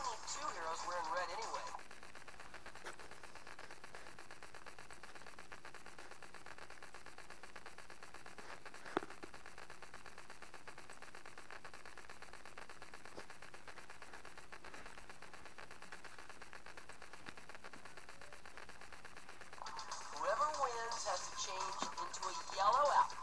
two heroes wearing red anyway. Whoever wins has to change into a yellow outfit.